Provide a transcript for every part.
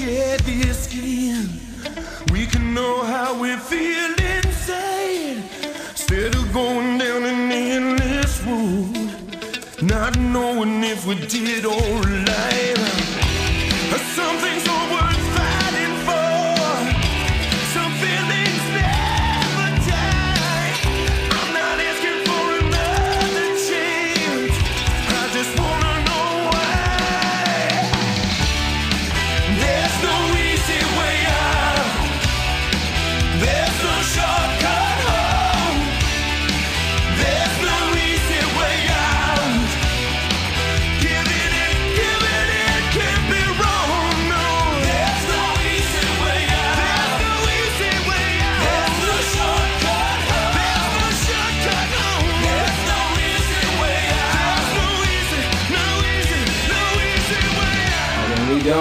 clear skin. We can know how we feel inside. Instead of going down an endless road, not knowing if we did. Some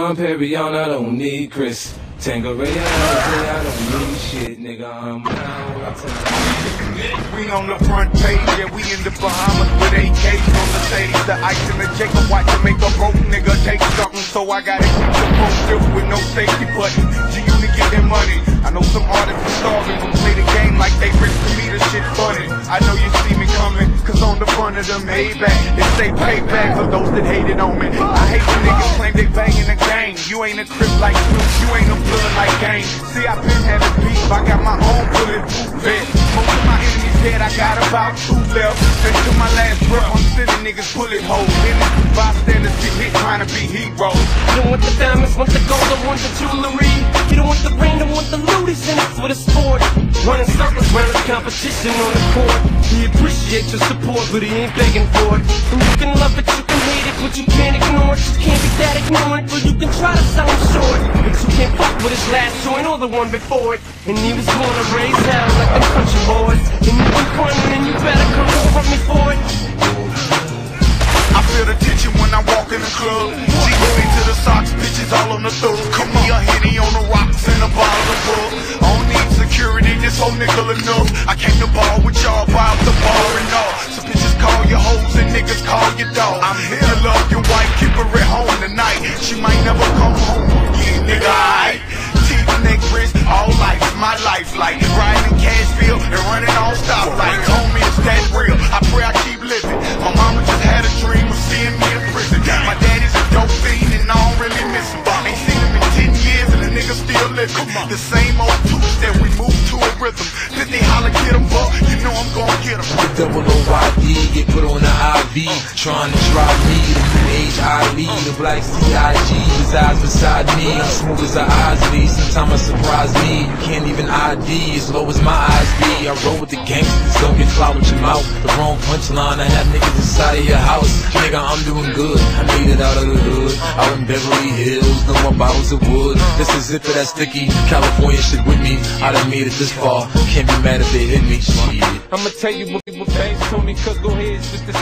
Dom Perignon, I don't need Chris. Tanqueray, I don't need shit, nigga. I'm. We on the front page, yeah, we in the Bahamas with AKs on the stage. The ice and the Jacob watch make a broke nigga take something. So I gotta keep the still with no safety button. G you to get their money. I know some artists are starving, but play the game like they rich to me, the shit funny. I know you see me coming, cause on the front of the Maybach, it say payback for those that hated on me. I hate when niggas claim they banging the game. You ain't a crip like Snoop, you ain't no blood like Game. See, I been having beef, I got my own bulletproof vest. Most of my I got about two left. And to my last breath, I'm sending niggas bullet holes. Innocent bystanders get hit trying to be heroes. You don't want the diamonds, want the gold, don't want the jewelry. You don't want the rain, don't want the loot, in it for the sport. Running circles the competition on the court. He appreciates your support, but he ain't begging for it. And you can love it, you can hate it, but you can't ignore it. You can't be that ignorant, but you can try to sell him short. But you can't fuck with his last joint or the one before it. And he was born to raise hell like them country boys. And you been frontin', and you better come confront me for it. I feel the tension when I walk in the club. She G straight to the socks, bitches all on the throat. Come me a henny on the rocks and a bottle of bug. I don't need security, this whole nickel enough. I came to ball with y'all, buy up the bar and all. So bitches call your hoes and niggas Double OYD, get put on the IV. Trying to drop me, the new age ID, the black CIG resides beside me. I'm smooth as eyes be. Sometimes I surprise me. You can't even ID as low as my eyes be. I roll with the gangsters, don't get clout with your mouth. The wrong punchline, I have niggas inside of your house. Nigga, I'm doing good. I made it out of the. Out in Beverly Hills, no more bottles of wood. This is it for that sticky. California shit with me. I done made it this far. Can't be mad if they hit me. I'ma tell you what people think, Tony, cause go ahead, just the